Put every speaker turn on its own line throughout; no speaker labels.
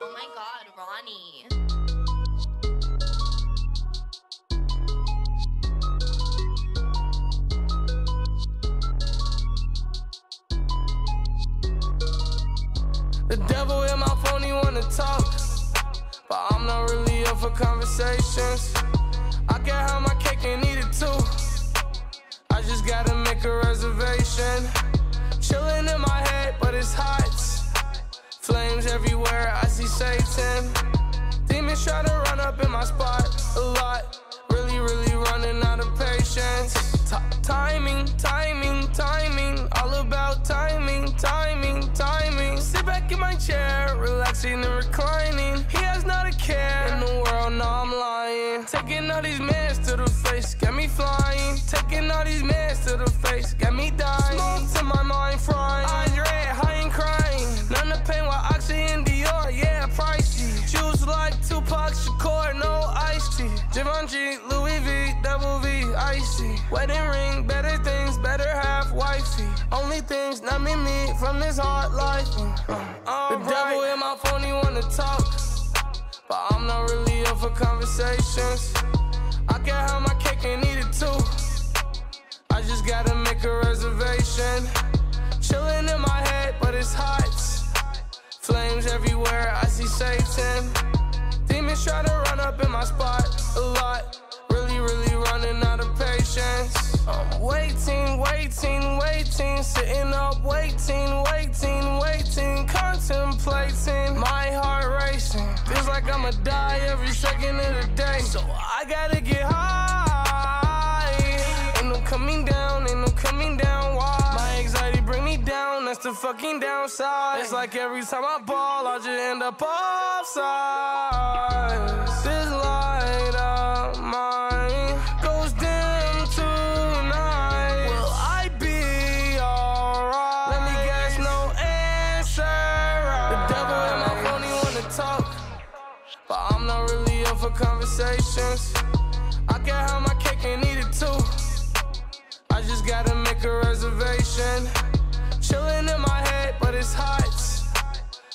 Oh my god, Ronny.
The devil in my phone, he wanna talk. But I'm not really up for conversations. I can have my cake and eat it too. I just gotta make a reservation. Chilling in my head, but it's hot. Flames everywhere, I see Satan. Demons try to run up in my spot a lot. Really, really running out of patience. T- timing, timing, timing. All about timing, timing, timing. Sit back in my chair, relaxing and reclining. He has not a care in the world, no, I'm lying. Taking all these mans to the face, got me flying. Taking all these mans to the face, got me dying. Smoke to my mind frying. Andre, Givenchy, Louis V, double V, icy. Wedding ring, better things, better half wifey. Only things not me, me from this hard life. Uh, the devil in my phone, he wanna talk. But I'm not really up for conversations. I can have my cake and eat it too. I just gotta make a reservation. Chilling in my head, but it's hot. Flames everywhere, I see Satan. Demons try to run up in my spot a lot. Really, really running out of patience. I'm waiting, waiting, waiting. Sitting up, waiting, waiting, waiting. Contemplating, my heart racing. Feels like I'ma die every second of the day. So I gotta get high. Ain't no coming down, ain't no coming down. Why? My anxiety bring me down, that's the fucking downside. It's like every time I ball, I just end up offside. This light for conversations. I can have my cake and eat it too. I just gotta make a reservation. Chilling in my head, but it's hot.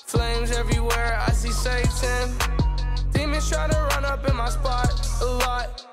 Flames everywhere, I see Satan. Demons try to run up in my spot a lot.